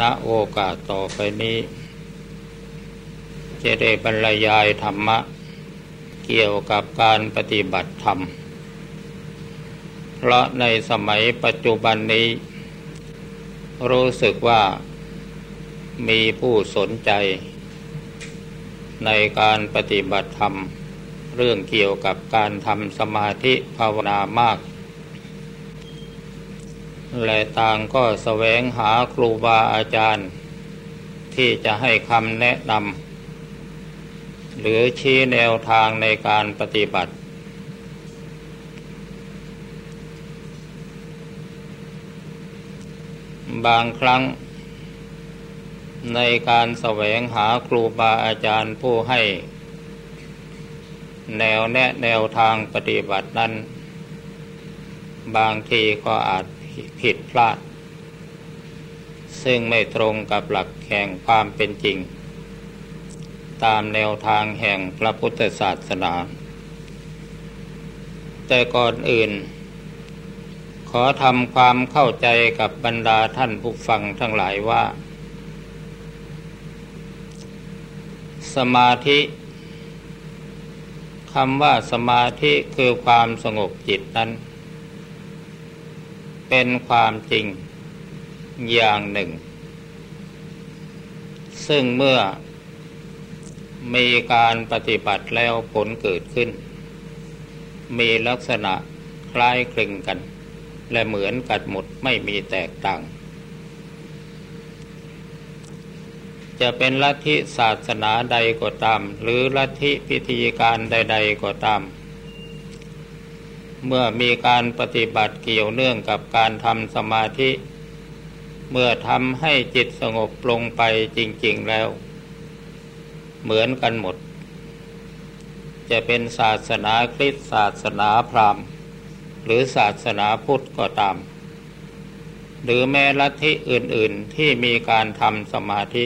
ณโอกาสต่อไปนี้ จะได้บรรยายธรรมะ เกี่ยวกับการปฏิบัติธรรม เพราะในสมัยปัจจุบันนี้ รู้สึกว่ามีผู้สนใจ ในการปฏิบัติธรรม เรื่องเกี่ยวกับการทำสมาธิภาวนามาก และต่างก็แสวงหาครูบาอาจารย์ ที่จะให้คำแนะนำหรือชี้แนวทางในการปฏิบัติ บางครั้ง ในการแสวงหาครูบาอาจารย์ผู้ให้ แนวแนะแนวทางปฏิบัตินั้น บางทีก็อาจ ผิดพลาด ซึ่งไม่ตรงกับหลักแห่งความเป็นจริง ตามแนวทางแห่งพระพุทธศาสนา แต่ก่อนอื่น ขอทำความเข้าใจกับบรรดาท่านผู้ฟังทั้งหลายว่า สมาธิคำว่าสมาธิคือความสงบจิตนั้น เป็นความจริงอย่างหนึ่ง ซึ่งเมื่อมีการปฏิบัติแล้วผลเกิดขึ้น มีลักษณะคล้ายคลึงกัน และเหมือนกันหมดไม่มีแตกต่าง จะเป็นลัทธิศาสนาใดก็ตาม หรือลัทธิพิธีการใด ๆก็ตาม เมื่อมีการปฏิบัติเกี่ยวเนื่องกับการทำสมาธิ เมื่อทำให้จิตสงบลงไปจริง ๆแล้ว เหมือนกันหมด จะเป็นศาสนาคริสต์ศาสนาพราหมณ์ หรือศาสนาพุทธก็ตาม หรือแม้ลัทธิอื่น ๆที่มีการทำสมาธิ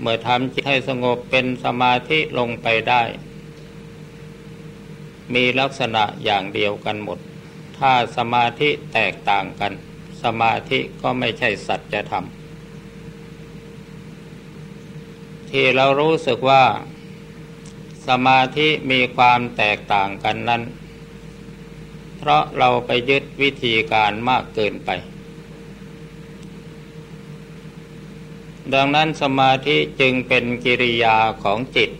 เมื่อทำจิตให้สงบเป็นสมาธิลงไปได้ มีลักษณะอย่างเดียวกันหมด ถ้าสมาธิแตกต่างกัน สมาธิก็ไม่ใช่สัจธรรม ที่เรารู้สึกว่า สมาธิมีความแตกต่างกันนั้น เพราะเราไปยึดวิธีการมากเกินไป ดังนั้นสมาธิจึงเป็นกิริยาของจิต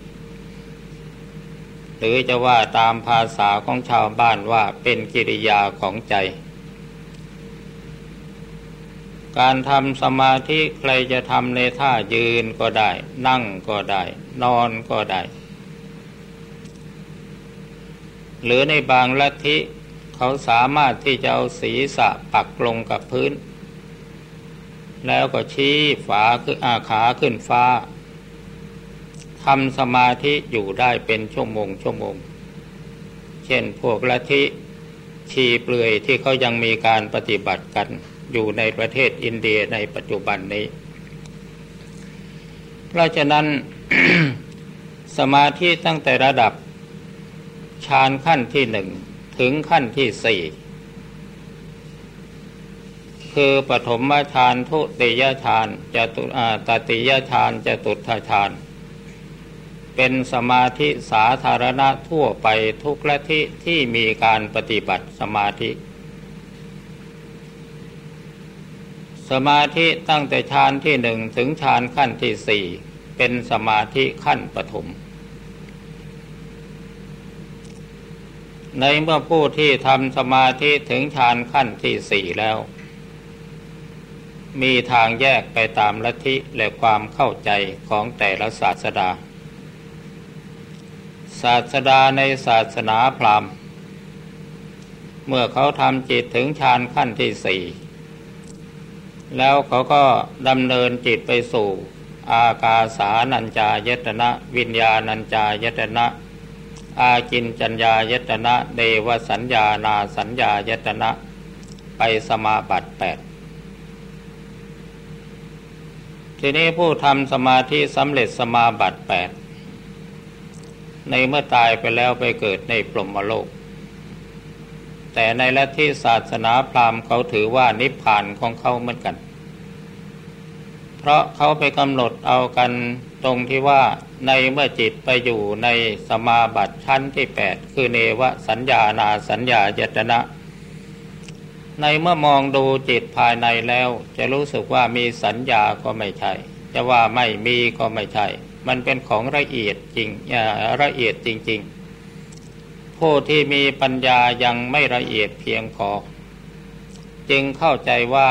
หรือจะว่าตามภาษาของชาวบ้านว่าเป็นกิริยาของใจ การทำสมาธิใครจะทำในท่ายืนก็ได้ นั่งก็ได้ นอนก็ได้ หรือในบางลัทธิเขาสามารถที่จะเอาศีรษะปักลงกับพื้น แล้วก็ชี้ฝาคืออาขาขึ้นฟ้า ทำสมาธิอยู่ได้เป็นชั่วโมงชั่วโมง เช่นพวกลัทธิชีเปลือยที่เขายังมีการปฏิบัติกันอยู่ในประเทศอินเดียในปัจจุบันนี้ เพราะฉะนั้นสมาธิตั้งแต่ระดับฌานขั้นที่หนึ่งถึงขั้นที่สี่คือปฐมฌานทุติยฌานจตุตติยฌานจตุทฌาน เป็นสมาธิสาธารณะทั่วไปทุกละทิที่มีการปฏิบัติสมาธิ สมาธิตั้งแต่ฌานที่หนึ่งถึงฌานขั้นที่สี่เป็นสมาธิขั้นปฐมในเมื่อผู้ที่ทำสมาธิถึงฌานขั้นที่สี่แล้ว มีทางแยกไปตามลัทธิและความเข้าใจของแต่ละศาสดา ศาสดาในศาสนาพราหมณ์ เมื่อเขาทำจิตถึงฌานขั้นที่สี่แล้วเขาก็ดำเนินจิตไปสู่ อากาสานัญจายตนะ วิญญาณัญจายตนะ อากินจัญญายตนะ เดวสัญญานาสัญญายตนะ ไปสมาบัติแปดทีนี้ผู้ทำสมาธิสำเร็จสมาบัติแปด ในเมื่อตายไปแล้วไปเกิดในปรมโลก แต่ในลัทธิศาสนาพราหมณ์เขาถือว่านิพพานของเขาเหมือนกัน เพราะเขาไปกำหนดเอากันตรงที่ว่าในเมื่อจิตไปอยู่ในสมาบัติชั้นที่แปดคือเนวสัญญานาสัญญาเจตนะในเมื่อมองดูจิตภายในแล้ว จะรู้สึกว่ามีสัญญาก็ไม่ใช่ จะว่าไม่มีก็ไม่ใช่ มันเป็นของละเอียดจริงละเอียดจริง ๆ ผู้ที่มีปัญญายังไม่ละเอียดเพียงพอ จึงเข้าใจว่า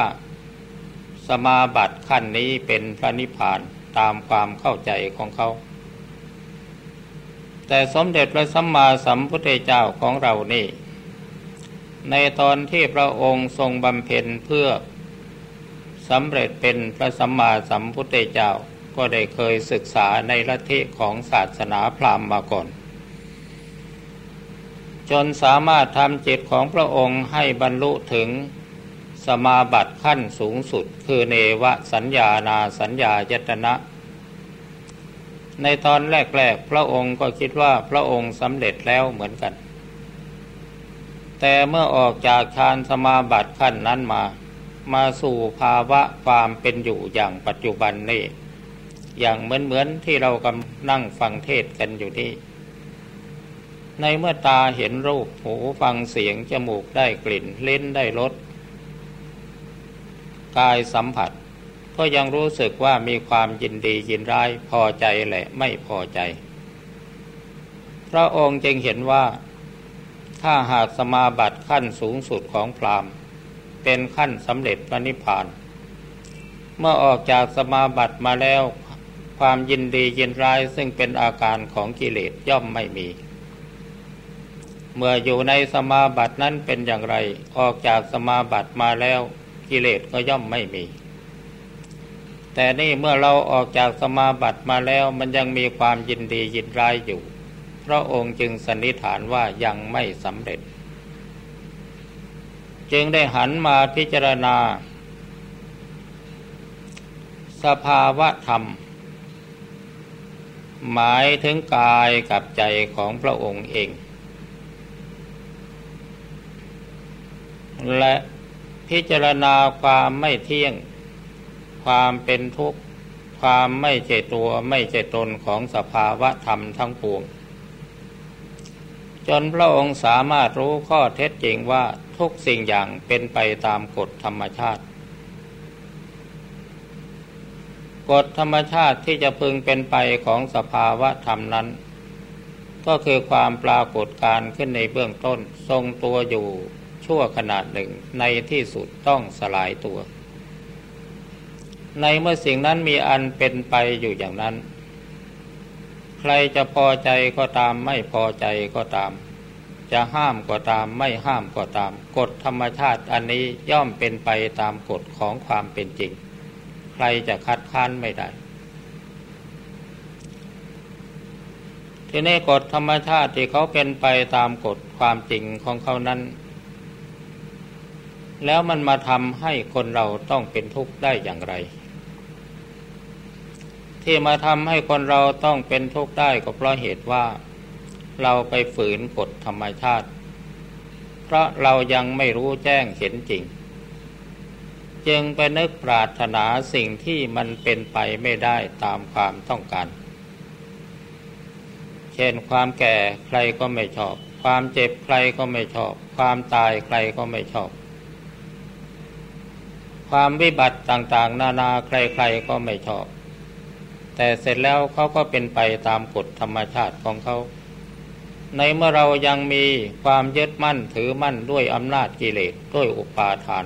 สมาบัติขั้นนี้เป็นพระนิพพานตามความเข้าใจของเขา แต่สมเด็จพระสัมมาสัมพุทธเจ้าของเรานี่ ในตอนที่พระองค์ทรงบำเพ็ญเพื่อสำเร็จเป็นพระสัมมาสัมพุทธเจ้า ก็ได้เคยศึกษาในลัทธิของศาสนาพราหมณ์มาก่อน จนสามารถทำจิตของพระองค์ให้บรรลุถึงสมาบัติขั้นสูงสุด คือเนวสัญญานาสัญญายตนะ ในตอนแรกๆ พระองค์ก็คิดว่าพระองค์สำเร็จแล้วเหมือนกัน แต่เมื่อออกจากฌานสมาบัติขั้นนั้นมามาสู่ภาวะความเป็นอยู่อย่างปัจจุบันนี่ อย่างเหมือนเหมือนที่เรากำนั่งฟังเทศกันอยู่นี่ในเมื่อตาเห็นรูปหูฟังเสียง จมูกได้กลิ่นเล่นได้รสกายสัมผัส ก็ยังรู้สึกว่ามีความยินดียินร้ายพอใจและไม่พอใจ พระองค์จึงเห็นว่า ถ้าหากสมาบัติขั้นสูงสุดของพราหมณ์ เป็นขั้นสำเร็จพระนิพพาน เมื่อออกจากสมาบัติมาแล้ว ความยินดียินร้ายซึ่งเป็นอาการของกิเลสย่อมไม่มี เมื่ออยู่ในสมาบัตินั้นเป็นอย่างไรออกจากสมาบัติมาแล้วกิเลสก็ย่อมไม่มี แต่นี่เมื่อเราออกจากสมาบัติมาแล้วมันยังมีความยินดียินร้ายอยู่ พระองค์จึงสันนิษฐานว่ายังไม่สำเร็จ จึงได้หันมาพิจารณา สภาวะธรรม หมายถึงกายกับใจของพระองค์เอง และพิจารณาความไม่เที่ยง ความเป็นทุกข์ ความไม่เจตัวไม่เจตนของสภาวะธรรมทั้งปวง จนพระองค์สามารถรู้ข้อเท็จจริงว่าทุกสิ่งอย่างเป็นไปตามกฎธรรมชาติ กฎธรรมชาติที่จะพึงเป็นไปของสภาวะธรรมนั้น ก็คือความปรากฏการขึ้นในเบื้องต้นทรงตัวอยู่ชั่วขนาดหนึ่งในที่สุดต้องสลายตัว ในเมื่อสิ่งนั้นมีอันเป็นไปอยู่อย่างนั้น ใครจะพอใจก็ตามไม่พอใจก็ตาม จะห้ามก็ตามไม่ห้ามก็ตาม กฎธรรมชาติอันนี้ย่อมเป็นไปตามกฎของความเป็นจริง ใครจะคัดค้านไม่ได้ ทีนี้กฎธรรมชาติที่เขาเป็นไปตามกฎความจริงของเขานั้น แล้วมันมาทำให้คนเราต้องเป็นทุกข์ได้อย่างไร ที่มาทำให้คนเราต้องเป็นทุกข์ได้ก็เพราะเหตุว่า เราไปฝืนกฎธรรมชาติ เพราะเรายังไม่รู้แจ้งเห็นจริง จึงไปนึกปรารถนาสิ่งที่มันเป็นไปไม่ได้ตามความต้องการ เช่นความแก่ใครก็ไม่ชอบ ความเจ็บใครก็ไม่ชอบ ความตายใครก็ไม่ชอบ ความวิบัติต่างๆ นานาใครๆก็ไม่ชอบ แต่เสร็จแล้วเขาก็เป็นไปตามกฎธรรมชาติของเขา ในเมื่อเรายังมีความยึดมั่นถือมั่นด้วยอำนาจกิเลสด้วยอุปาทาน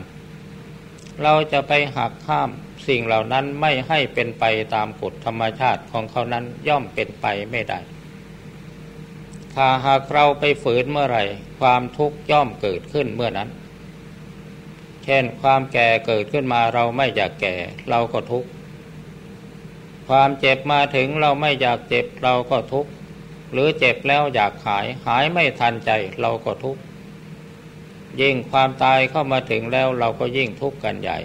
เราจะไปหักห้ามสิ่งเหล่านั้นไม่ให้เป็นไปตามกฎธรรมชาติของเขานั้นย่อมเป็นไปไม่ได้ ถ้าหากเราไปฝืนเมื่อไหร่ ความทุกข์ย่อมเกิดขึ้นเมื่อนั้น เช่นความแก่เกิดขึ้นมาเราไม่อยากแก่เราก็ทุกข์ ความเจ็บมาถึงเราไม่อยากเจ็บเราก็ทุกข์ หรือเจ็บแล้วอยากหายหายไม่ทันใจเราก็ทุกข์ ยิ่งความตายเข้ามาถึงแล้วเราก็ยิ่งทุกข์กันใหญ่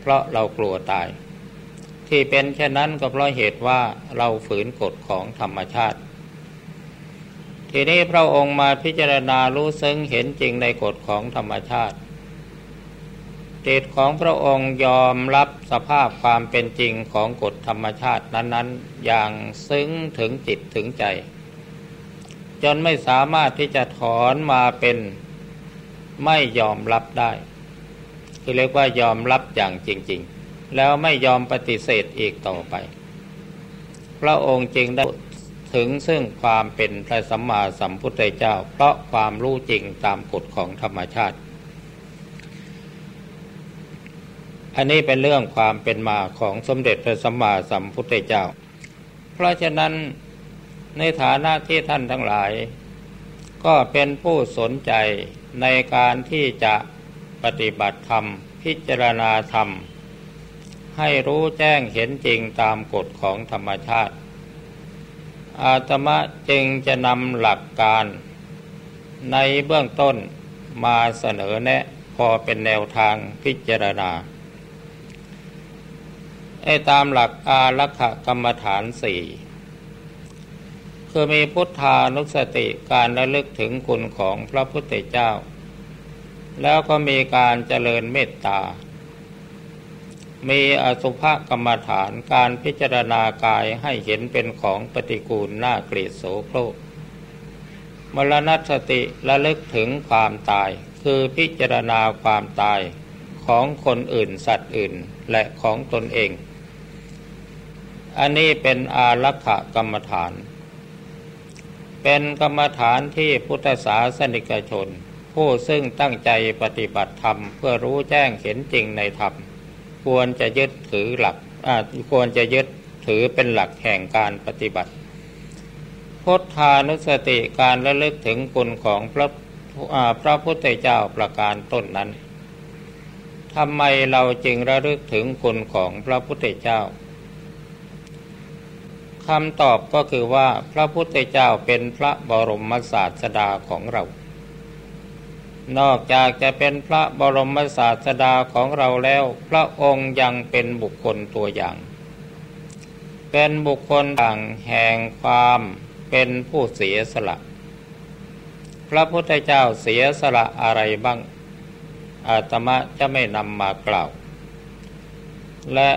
เพราะเรากลัวตาย ที่เป็นเช่นนั้นก็เพราะเหตุว่าเราฝืนกฎของธรรมชาติ ทีนี้พระองค์มาพิจารณารู้ซึ้งเห็นจริงในกฎของธรรมชาติจิตของพระองค์ยอมรับสภาพความเป็นจริงของกฎธรรมชาตินั้น ๆ อย่างซึ้งถึงจิตถึงใจ จนไม่สามารถที่จะถอนมาเป็น ไม่ยอมรับได้ คือเรียกว่ายอมรับอย่างจริง ๆ แล้วไม่ยอมปฏิเสธอีกต่อไป พระองค์จึงได้ถึงซึ่งความเป็นพระสัมมาสัมพุทธเจ้า เพราะความรู้จริงตามกฎของธรรมชาติ อันนี้เป็นเรื่องความเป็นมาของสมเด็จพระสัมมาสัมพุทธเจ้า เพราะฉะนั้นในฐานะที่ท่านทั้งหลาย ก็เป็นผู้สนใจ ในการที่จะปฏิบัติธรรม พิจารณาธรรม ให้รู้แจ้งเห็นจริงตามกฎของธรรมชาติ อาตมะจึงจะนำหลักการ ในเบื้องต้นมาเสนอแนะพอเป็นแนวทางพิจารณาไอ้ตามหลักอารักขกรรมฐานสี่ คือมีพุทธานุสติการระลึกถึงคุณของพระพุทธเจ้า แล้วก็มีการเจริญเมตตา มีอสุภกรรมฐานการพิจารณากายให้เห็นเป็นของปฏิกูลน่าเกลียดโสโครกมรณสติระลึกถึงความตาย คือพิจารณาความตายของคนอื่นสัตว์อื่นและของตนเอง อันนี้เป็นอารักขกรรมฐาน เป็นกรรมฐานที่พุทธศาสนิกชน ผู้ซึ่งตั้งใจปฏิบัติธรรม เพื่อรู้แจ้งเห็นจริงในธรรม ควรจะยึดถือหลักควรจะยึดถือเป็นหลักแห่งการปฏิบัติพุทธานุสติการระลึกถึงคุณของพระพระพุทธเจ้าประการต้นนั้นทำไมเราจึงระลึกถึงคุณของพระพุทธเจ้า คำตอบก็คือว่าพระพุทธเจ้าเป็นพระบรมศาสดาของเรา นอกจากจะเป็นพระบรมศาสดาของเราแล้ว พระองค์ยังเป็นบุคคลตัวอย่าง เป็นบุคคลต่างแห่งความเป็นผู้เสียสละ พระพุทธเจ้าเสียสละอะไรบ้าง อาตมะจะไม่นำมากล่าว และ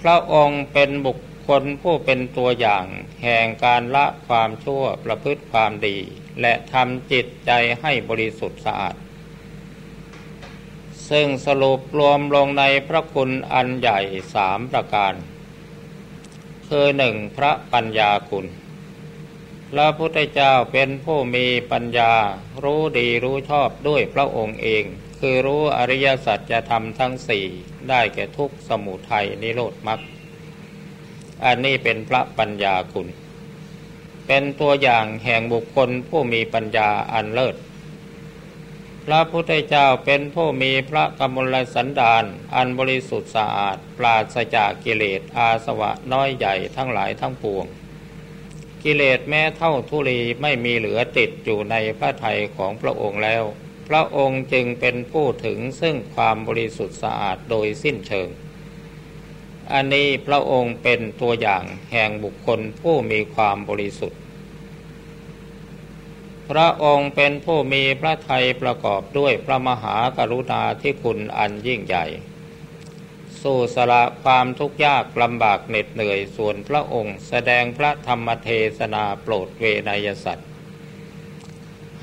พระองค์เป็นบุค คนผู้เป็นตัวอย่าง แห่งการละความชั่วประพฤติความดี และทำจิตใจให้บริสุทธิ์สะอาด ซึ่งสรุปรวมลงในพระคุณอันใหญ่สามประการ คือหนึ่งพระปัญญาคุณพระพุทธเจ้าเป็นผู้มีปัญญา รู้ดีรู้ชอบด้วยพระองค์เอง คือรู้อริยสัจจะทำทั้งสี่ได้แก่ทุกสมุทัยนิโรธมรรค อันนี้เป็นพระปัญญาคุณ เป็นตัวอย่างแห่งบุคคลผู้มีปัญญาอันเลิศ พระพุทธเจ้าเป็นผู้มีพระกมลสันดานอันบริสุทธิ์สะอาด ปราศจากกิเลสอาสวะน้อยใหญ่ทั้งหลายทั้งปวง กิเลสแม้เท่าทุลีไม่มีเหลือติดอยู่ในพระทัยของพระองค์แล้ว พระองค์จึงเป็นผู้ถึงซึ่งความบริสุทธิ์สะอาดโดยสิ้นเชิง อันนี้พระองค์เป็นตัวอย่างแห่งบุคคลผู้มีความบริสุทธิ์ พระองค์เป็นผู้มีพระทัยประกอบด้วยพระมหากรุณาที่คุณอันยิ่งใหญ่ สู้สละความทุกข์ยากลำบากเหน็ดเหนื่อยส่วนพระองค์แสดงพระธรรมเทศนาโปรดเวนยสัตว์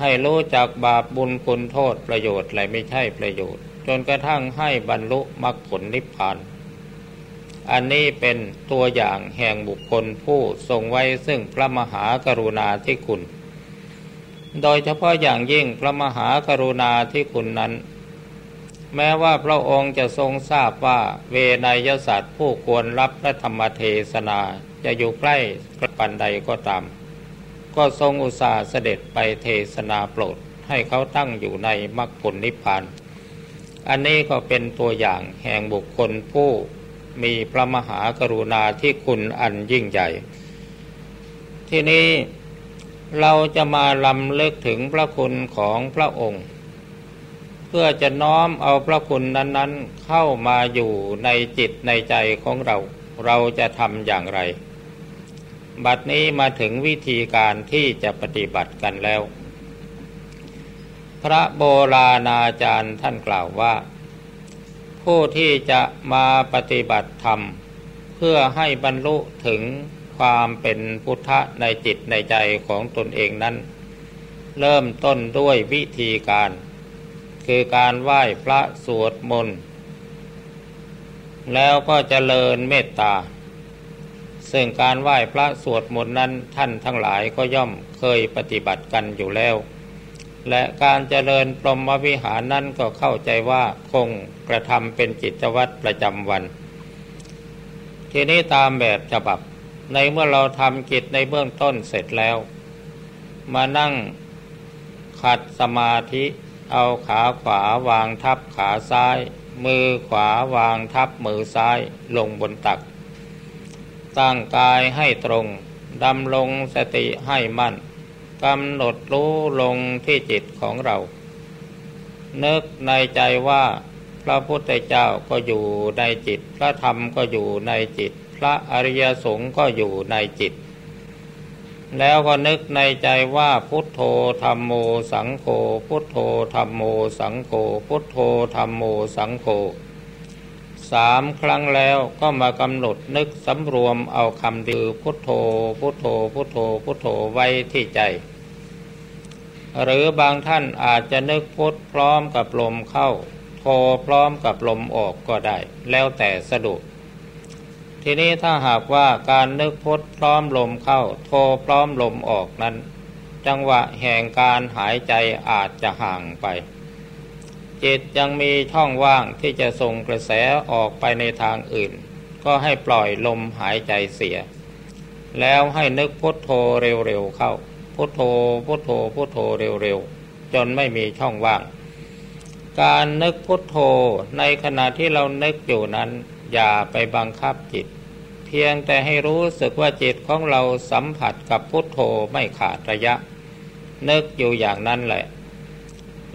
ให้รู้จักบาปบุญคุณโทษประโยชน์และไม่ใช่ประโยชน์ จนกระทั่งให้บรรลุมรรคผลนิพพาน อันนี้เป็นตัวอย่างแห่งบุคคลผู้ทรงไว้ซึ่งพระมหากรุณาธิคุณ โดยเฉพาะอย่างยิ่งพระมหากรุณาธิคุณนั้น แม้ว่าพระองค์จะทรงทราบว่าเวนยสัตว์ผู้ควรรับพระธรรมเทศนาจะอยู่ใกล้กระปันใดก็ตาม ก็ทรงอุตส่าห์เสด็จไปเทศนาโปรดให้เขาตั้งอยู่ในมรรคผลนิพพาน อันนี้ก็เป็นตัวอย่างแห่งบุคคลผู้ มีพระมหากรุณาที่คุณอันยิ่งใหญ่ ที่นี้เราจะมาลำเลิกถึงพระคุณของพระองค์ เพื่อจะน้อมเอาพระคุณนั้น ๆ เข้ามาอยู่ในจิตในใจของเรา เราจะทำอย่างไร บัดนี้มาถึงวิธีการที่จะปฏิบัติกันแล้ว พระโบราณอาจารย์ท่านกล่าวว่า ผู้ที่จะมาปฏิบัติธรรม เพื่อให้บรรลุถึงความเป็นพุทธะในจิตในใจของตนเองนั้น เริ่มต้นด้วยวิธีการ คือการไหว้พระสวดมนต์แล้วก็เจริญเมตตา ซึ่งการไหว้พระสวดมนต์นั้นท่านทั้งหลายก็ย่อมเคยปฏิบัติกันอยู่แล้ว และการเจริญพรหมวิหารนั้นก็เข้าใจว่าคงกระทำเป็นจิตวัตรประจำวัน ทีนี้ตามแบบฉบับ ในเมื่อเราทำกิจในเบื้องต้นเสร็จแล้ว มานั่งขัดสมาธิเอาขาขวาวางทับขาซ้าย มือขวาวางทับมือซ้ายลงบนตัก ตั้งกายให้ตรงดำลงสติให้มั่น กำหนดรู้ลงที่จิตของเรา นึกในใจว่าพระพุทธเจ้าก็อยู่ในจิต พระธรรมก็อยู่ในจิต พระอริยสงฆ์ก็อยู่ในจิต แล้วก็นึกในใจว่าพุทโธธรรมโมสังโฆพุทโธธรรมโมสังโฆพุทโธธรรมโมสังโฆ สามครั้งแล้วก็มากำหนดนึกสำรวมเอาคำดือพุทโธพุทโธพุทโธพุทโธไว้ที่ใจ หรือบางท่านอาจจะนึกพุทพร้อมกับลมเข้า โธพร้อมกับลมออกก็ได้ แล้วแต่สะดวกทีนี้ถ้าหากว่าการนึกพุทพร้อมลมเข้าโทพร้อมลมออกนั้น จังหวะแห่งการหายใจอาจจะห่างไป จิตยังมีช่องว่างที่จะส่งกระแสออกไปในทางอื่น ก็ให้ปล่อยลมหายใจเสีย แล้วให้นึกพุทโธเร็วๆเข้า พุทโธพุทโธพุทโธเร็วๆ จนไม่มีช่องว่าง การนึกพุทโธในขณะที่เรานึกอยู่นั้น อย่าไปบังคับจิต เพียงแต่ให้รู้สึกว่าจิตของเราสัมผัสกับพุทโธไม่ขาดระยะ นึกอยู่อย่างนั้นแหละ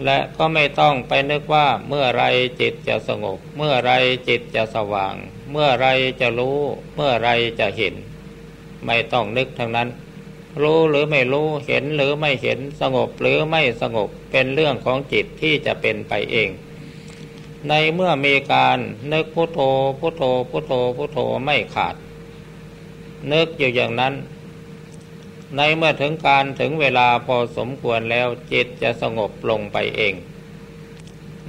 และก็ไม่ต้องไปนึกว่าเมื่อไรจิตจะสงบ เมื่อไรจิตจะสว่าง เมื่อไรจะรู้ เมื่อไรจะเห็น ไม่ต้องนึกทั้งนั้น รู้หรือไม่รู้เห็นหรือไม่เห็นสงบหรือไม่สงบเป็นเรื่องของจิตที่จะเป็นไปเอง ในเมื่อมีการนึกพุโทโธพุโทโธพุโทโธพุโทโธไม่ขาดนึกอยู่อย่างนั้น ในเมื่อถึงการถึงเวลาพอสมควรแล้วจิตจะสงบลงไปเอง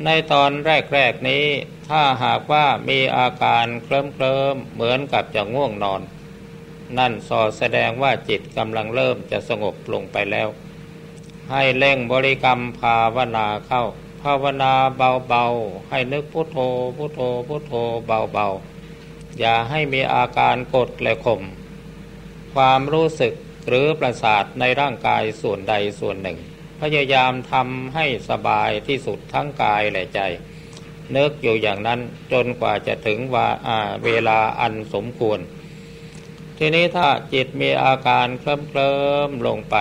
ในตอนแรกๆนี้ถ้าหากว่ามีอาการเคลิ้มเคลิมเหมือนกับจะง่วงนอน นั่นสอแสดงว่าจิตกำลังเริ่มจะสงบลงไปแล้ว ให้เร่งบริกรรมภาวนาเข้า ภาวนาเบาๆ ให้นึกพุโทโธพุโทโธพุโทโธเบาๆ อย่าให้มีอาการกดและข่มความรู้สึก หรือประสาทในร่างกายส่วนใดส่วนหนึ่ง พยายามทำให้สบายที่สุดทั้งกายและใจนึกอยู่อย่างนั้นจนกว่าจะถึงว่าเวลาอันสมควร ทีนี้ถ้าจิตมีอาการเคลิ้มเคลิมลงไป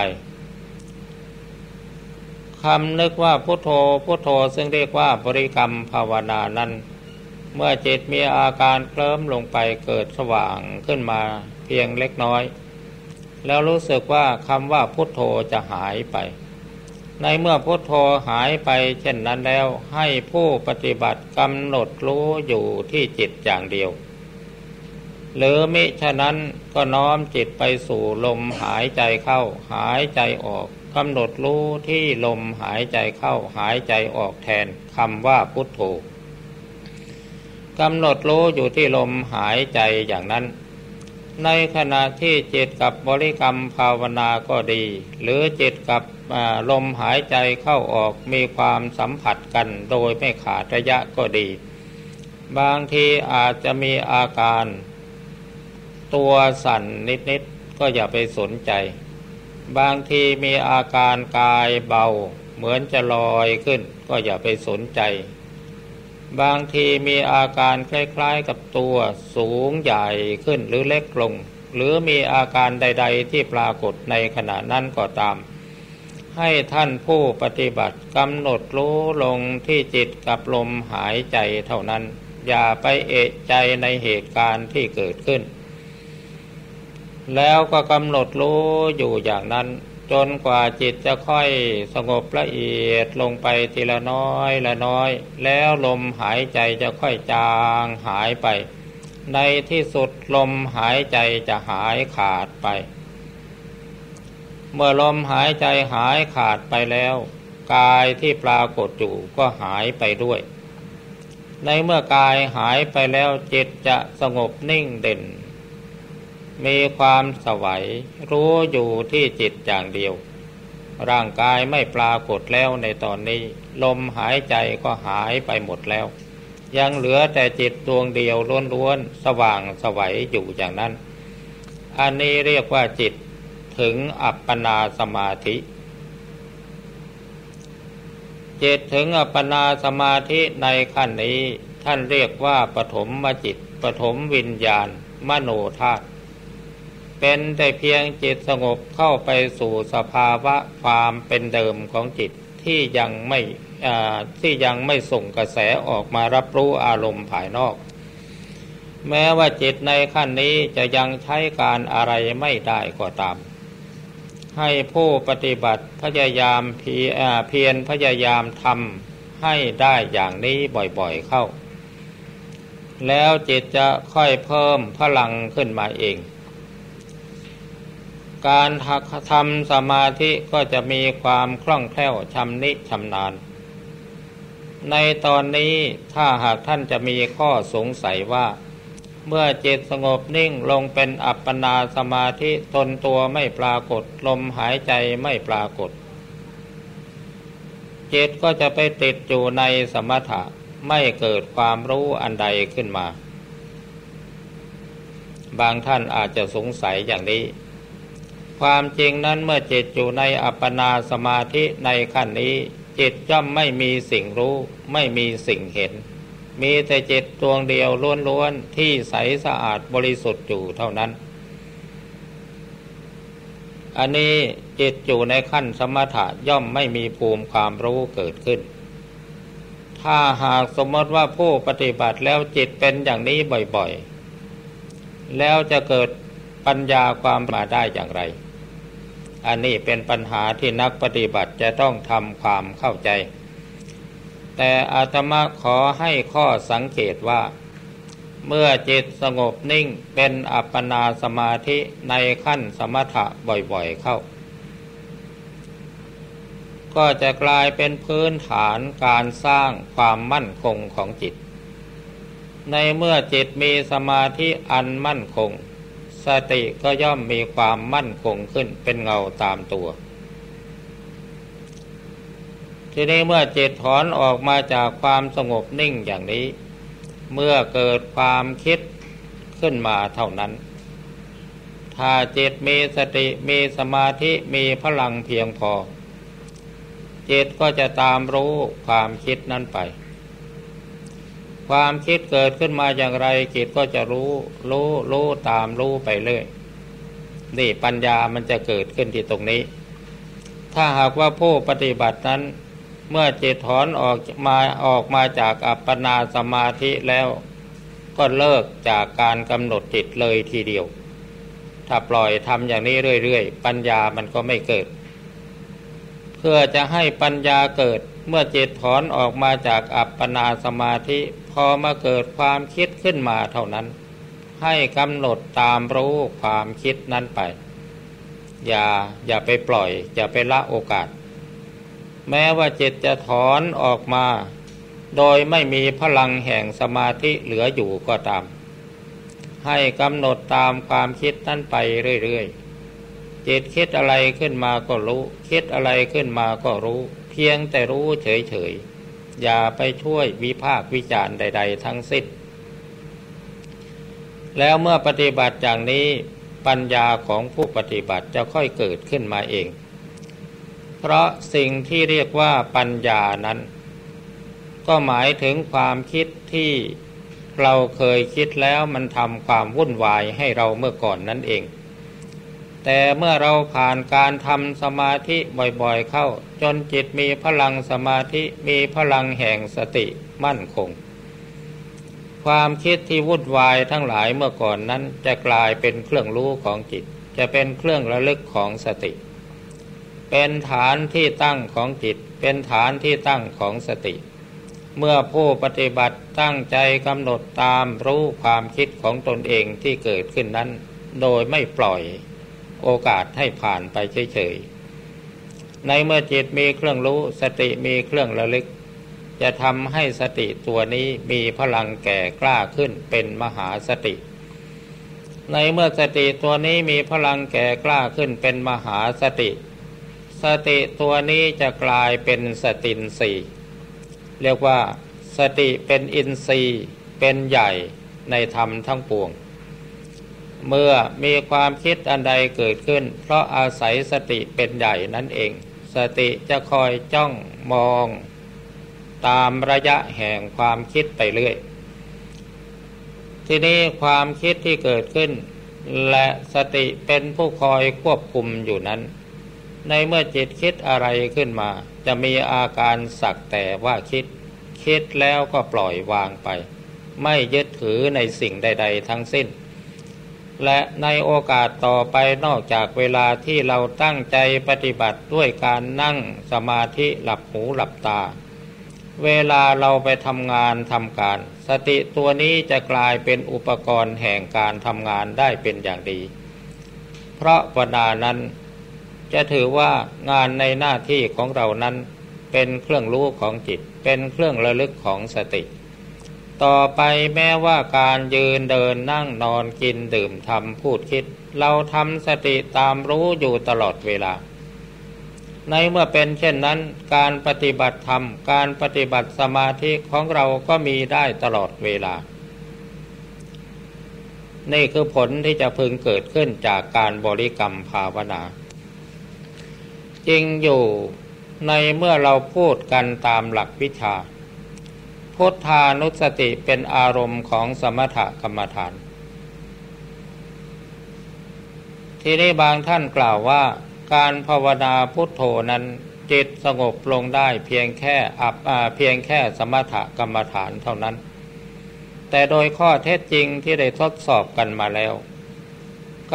คำนึกว่าพุโทโธพุโทโธซึ่งเรียกว่าบริกรรมภาวนานั้น เมื่อจิตมีอาการเคลิ้มลงไปเกิดสว่างขึ้นมาเพียงเล็กน้อย แล้วรู้สึกว่าคำว่าพุทโธจะหายไป ในเมื่อพุทโธหายไป เช่นนั้นแล้วให้ผู้ปฏิบัติกำหนดรู้อยู่ที่จิตอย่างเดียว หรือมิฉะนั้นก็น้อมจิตไปสู่ลมหายใจเข้า หายใจออกกำหนดรู้ที่ลมหายใจเข้าหายใจออกแทนคำว่าพุทโธกำหนดรู้อยู่ที่ลมหายใจอย่างนั้น ในขณะที่จิตกับบริกรรมภาวนาก็ดี หรือจิตกับลมหายใจเข้าออกมีความสัมผัสกันโดยไม่ขาดระยะก็ดี บางทีอาจจะมีอาการ ตัวสั่นนิดๆก็อย่าไปสนใจ บางทีมีอาการกายเบา เหมือนจะลอยขึ้น ก็อย่าไปสนใจ บางทีมีอาการคล้ายๆกับตัวสูงใหญ่ขึ้นหรือเล็กลง หรือมีอาการใด ๆ ที่ปรากฏในขณะนั้นก็ตาม ให้ท่านผู้ปฏิบัติกำหนดรู้ลงที่จิตกับลมหายใจเท่านั้น อย่าไปเอะใจในเหตุการณ์ที่เกิดขึ้น แล้วก็กำหนดรู้อยู่อย่างนั้น จนกว่าจิตจะค่อยสงบละเอียดลงไปทีละน้อยละน้อย แล้วลมหายใจจะค่อยจางหายไป ในที่สุดลมหายใจจะหายขาดไป เมื่อลมหายใจหายขาดไปแล้ว กายที่ปรากฏอยู่ก็หายไปด้วย ในเมื่อกายหายไปแล้วจิตจะสงบนิ่งเด่น มีความสวัยรู้อยู่ที่จิตอย่างเดียว ร่างกายไม่ปรากฏแล้วในตอนนี้ ลมหายใจก็หายไปหมดแล้ว ยังเหลือแต่จิตดวงเดียวล้วนๆสว่างสวัยอยู่อย่างนั้น อันนี้เรียกว่าจิตถึงอัปปนาสมาธิจิตถึงอัปปนาสมาธิในขั้นนี้ ท่านเรียกว่าปฐมมจิตปฐมวิญญาณ มโนธาตุ เป็นแต่เพียงจิตสงบเข้าไปสู่สภาวะความเป็นเดิมของจิตที่ยังไม่ที่ยังไม่ส่งกระแสออกมารับรู้อารมณ์ภายนอก แม้ว่าจิตในขั้นนี้จะยังใช้การอะไรไม่ได้ก็ตาม ให้ผู้ปฏิบัติพยายามเพียรพยายามทำให้ได้อย่างนี้บ่อยๆเข้า แล้วจิตจะค่อยเพิ่มพลังขึ้นมาเอง การทำสมาธิก็จะมีความคล่องแคล่วชำนิชำนาญ ในตอนนี้ถ้าหากท่านจะมีข้อสงสัยว่า เมื่อจิตสงบนิ่งลงเป็นอัปปนาสมาธิตนตัวไม่ปรากฏ ลมหายใจไม่ปรากฏ จิตก็จะไปติดอยู่ในสมถะไม่เกิดความรู้อันใดขึ้นมา บางท่านอาจจะสงสัยอย่างนี้ ความจริงนั้นเมื่อจิตอยู่ในอัปปนาสมาธิในขั้นนี้ จิตย่อมไม่มีสิ่งรู้ ไม่มีสิ่งเห็น มีแต่จิตดวงเดียวล้วนๆที่ใสสะอาดบริสุทธิ์อยู่เท่านั้น อันนี้จิตอยู่ในขั้นสมถะย่อมไม่มีภูมิความรู้เกิดขึ้น ถ้าหากสมมติว่าผู้ปฏิบัติแล้วจิตเป็นอย่างนี้บ่อยๆ แล้วจะเกิดปัญญาความมาได้อย่างไร อันนี้เป็นปัญหาที่นักปฏิบัติจะต้องทำความเข้าใจ แต่อาตมาขอให้ข้อสังเกตว่า เมื่อจิตสงบนิ่งเป็นอัปปนาสมาธิในขั้นสมถะบ่อยๆเข้า ก็จะกลายเป็นพื้นฐานการสร้างความมั่นคงของจิต ในเมื่อจิตมีสมาธิอันมั่นคง สติก็ย่อมมีความมั่นคงขึ้นเป็นเงาตามตัว ทีนี้เมื่อจิตถอนออกมาจากความสงบนิ่งอย่างนี้ เมื่อเกิดความคิดขึ้นมาเท่านั้น ถ้าจิตมีสติมีสมาธิมีพลังเพียงพอจิตก็จะตามรู้ความคิดนั้นไป ความคิดเกิดขึ้นมาอย่างไรจิตก็จะรู้ รู้รู้ตามรู้ไปเรื่อยนี่ปัญญามันจะเกิดขึ้นที่ตรงนี้ ถ้าหากว่าผู้ปฏิบัตินั้น เมื่อจิตถอนออกมาออกมาจากอัปปนาสมาธิแล้ว ก็เลิกจากการกำหนดจิตเลยทีเดียว ถ้าปล่อยทำอย่างนี้เรื่อยๆ ปัญญามันก็ไม่เกิด เพื่อจะให้ปัญญาเกิดเมื่อจิตถอนออกมาจากอัปปนาสมาธิ พอมาเกิดความคิดขึ้นมาเท่านั้น ให้กำหนดตามรู้ความคิดนั้นไป อย่าอย่าไปปล่อย อย่าไปละโอกาส แม้ว่าจิตจะถอนออกมา โดยไม่มีพลังแห่งสมาธิเหลืออยู่ก็ตาม ให้กำหนดตามความคิดนั้นไปเรื่อยๆจิตคิดอะไรขึ้นมาก็รู้ คิดอะไรขึ้นมาก็รู้ เพียงแต่รู้เฉยๆ อย่าไปช่วยวิพากวิจารณ์ใด ๆ ทั้งสิ้น แล้วเมื่อปฏิบัติอย่างนี้ปัญญาของผู้ปฏิบัติจะค่อยเกิดขึ้นมาเอง เพราะสิ่งที่เรียกว่าปัญญานั้น ก็หมายถึงความคิดที่เราเคยคิดแล้วมันทำความวุ่นวายให้เราเมื่อก่อนนั่นเอง แต่เมื่อเราผ่านการทำสมาธิบ่อยๆเข้า จนจิตมีพลังสมาธิมีพลังแห่งสติมั่นคง ความคิดที่วุ่นวายทั้งหลายเมื่อก่อนนั้นจะกลายเป็นเครื่องรู้ของจิต จะเป็นเครื่องระลึกของสติ เป็นฐานที่ตั้งของจิต เป็นฐานที่ตั้งของสติ เมื่อผู้ปฏิบัติตั้งใจกำหนดตามรู้ความคิดของตนเองที่เกิดขึ้นนั้น โดยไม่ปล่อย โอกาสให้ผ่านไปเฉยๆ ในเมื่อจิตมีเครื่องรู้สติมีเครื่องระลึก จะทำให้สติตัวนี้มีพลังแก่กล้าขึ้นเป็นมหาสติ ในเมื่อสติตัวนี้มีพลังแก่กล้าขึ้นเป็นมหาสติ สติตัวนี้จะกลายเป็นสตินสีเรียกว่าสติเป็นอินทรีย์เป็นใหญ่ในธรรมทั้งปวง เมื่อมีความคิดอันใดเกิดขึ้น เพราะอาศัยสติเป็นใหญ่นั่นเอง สติจะคอยจ้องมอง ตามระยะแห่งความคิดไปเรื่อย ทีนี้ความคิดที่เกิดขึ้น และสติเป็นผู้คอยควบคุมอยู่นั้น ในเมื่อจิตคิดอะไรขึ้นมา จะมีอาการสักแต่ว่าคิด คิดแล้วก็ปล่อยวางไป ไม่ยึดถือในสิ่งใด ๆ ทั้งสิ้น และในโอกาสต่อไปนอกจากเวลาที่เราตั้งใจปฏิบัติด้วยการนั่งสมาธิหลับหูหลับตา เวลาเราไปทำงานทำการ สติตัวนี้จะกลายเป็นอุปกรณ์แห่งการทำงานได้เป็นอย่างดี เพราะวนานั้นจะถือว่างานในหน้าที่ของเรานั้นเป็นเครื่องรู้ของจิต เป็นเครื่องระลึกของสติ ต่อไปแม้ว่าการยืนเดินนั่งนอนกินดื่มทำพูดคิด เราทำสติตามรู้อยู่ตลอดเวลา ในเมื่อเป็นเช่นนั้น การปฏิบัติธรรม การปฏิบัติสมาธิของเราก็มีได้ตลอดเวลา นี่คือผลที่จะพึงเกิดขึ้นจากการบริกรรมภาวนา จริงอยู่ในเมื่อเราพูดกันตามหลักวิชา พุทธานุสติเป็นอารมณ์ของสมถกรรมฐาน ทีนี้บางท่านกล่าวว่า การภาวนาพุทโธนั้นจิตสงบลงได้เพียงแค่อับเพียงแค่สมถกรรมฐานเท่านั้น แต่โดยข้อเท็จจริงที่ได้ทดสอบกันมาแล้ว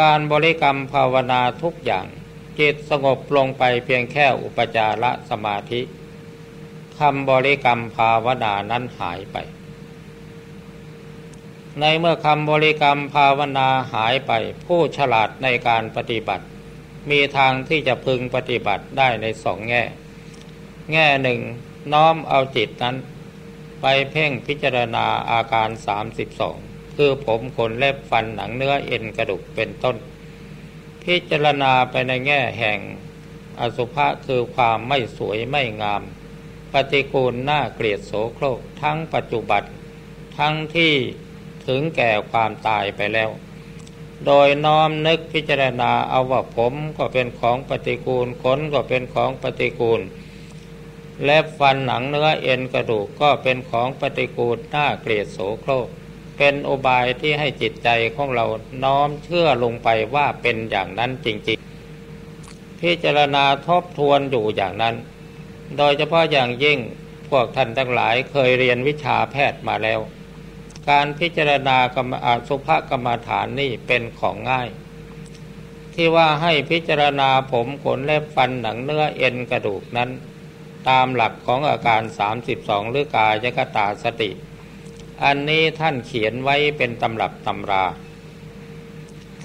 การบริกรรมภาวนาทุกอย่าง จิตสงบลงไปเพียงแค่อุปจารสมาธิ คำบริกรรมภาวนานั้นหายไป ในเมื่อคำบริกรรมภาวนาหายไป ผู้ฉลาดในการปฏิบัติ มีทางที่จะพึงปฏิบัติได้ในสองแง่ แง่หนึ่งน้อมเอาจิตนั้น ไปเพ่งพิจารณาอาการ 32 คือผมขนเล็บฟันหนังเนื้อเอ็นกระดูกเป็นต้น พิจารณาไปในแง่แห่งอสุภะคือความไม่สวยไม่งาม ปฏิกูลน่าเกลียดโสโครกทั้งปัจจุบันทั้งที่ถึงแก่ความตายไปแล้ว โดยน้อมนึกพิจารณาเอาว่าผมก็เป็นของปฏิกูลขนก็เป็นของปฏิกูล และฟันหนังเนื้อเอ็นกระดูกก็เป็นของปฏิกูลน่าเกลียดโสโครกเป็นอุบายที่ให้จิตใจของเราน้อมเชื่อลงไปว่าเป็นอย่างนั้นจริงๆ พิจารณาทบทวนอยู่อย่างนั้น โดยเฉพาะอย่างยิ่งพวกท่านทั้งหลายเคยเรียนวิชาแพทย์มาแล้ว การพิจารณากรรมสุภกรรมฐานนี่เป็นของง่าย ที่ว่าให้พิจารณาผมขนเล็บฟันหนังเนื้อเอ็นกระดูกนั้น ตามหลักของอาการ 32 หรือกายกตาสติ อันนี้ท่านเขียนไว้เป็นตำรับตำรา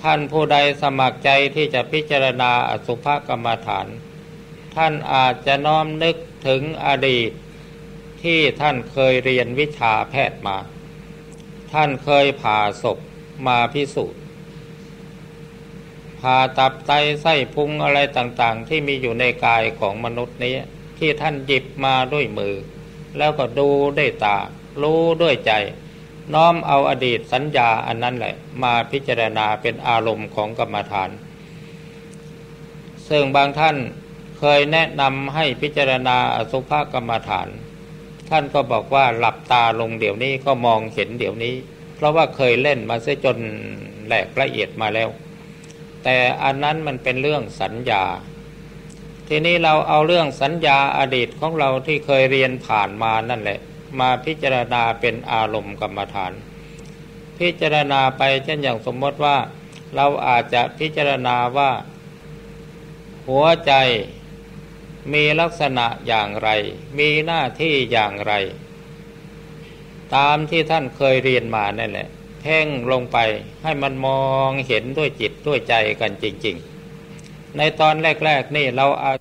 ท่านผู้ใดสมัครใจที่จะพิจารณาอสุภกรรมฐาน ท่านอาจจะน้อมนึกถึงอดีตที่ท่านเคยเรียนวิชาแพทย์มา ท่านเคยผ่าศพมาพิสูจน์ผ่าตับไตไส้พุงอะไรต่างๆ ที่มีอยู่ในกายของมนุษย์นี้ ที่ท่านหยิบมาด้วยมือ แล้วก็ดูด้วยตา รู้ด้วยใจ น้อมเอาอดีตสัญญาอันนั้นแหละ มาพิจารณาเป็นอารมณ์ของกรรมฐาน ซึ่งบางท่าน เคยแนะนำให้พิจารณาอสุภกรรมฐาน ท่านก็บอกว่าหลับตาลงเดี๋ยวนี้ก็มองเห็นเดี๋ยวนี้ เพราะว่าเคยเล่นมาเสียจนแหลกละเอียดมาแล้ว แต่อันนั้นมันเป็นเรื่องสัญญา ทีนี้เราเอาเรื่องสัญญาอดีตของเราที่เคยเรียนผ่านมานั่นแหละ มาพิจารณาเป็นอารมณ์กรรมฐาน พิจารณาไปเช่นอย่างสมมติว่า เราอาจจะพิจารณาว่า หัวใจ มีลักษณะอย่างไร มีหน้าที่อย่างไร ตามที่ท่านเคยเรียนมานั่นแหละเพ่งลงไปให้มันมองเห็นด้วยจิตด้วยใจกันจริง ๆ ในตอนแรก ๆ นี่เราอา